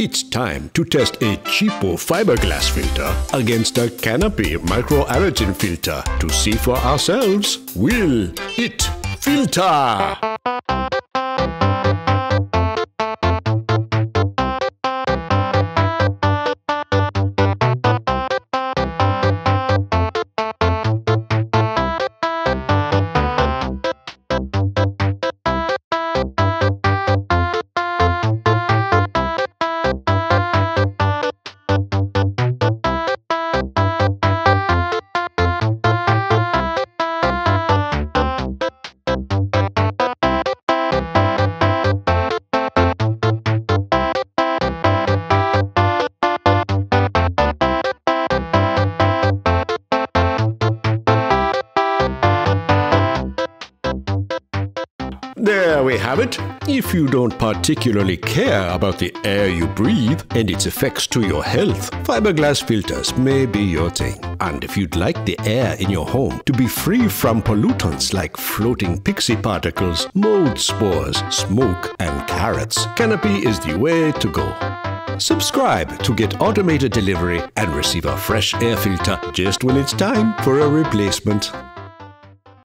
It's time to test a cheapo fiberglass filter against a Canopy microaerogel filter to see for ourselves. Will it filter? There we have it. If you don't particularly care about the air you breathe and its effects to your health, fiberglass filters may be your thing. And if you'd like the air in your home to be free from pollutants like floating pixie particles, mold spores, smoke, and carrots, Canopy is the way to go. Subscribe to get automated delivery and receive a fresh air filter just when it's time for a replacement.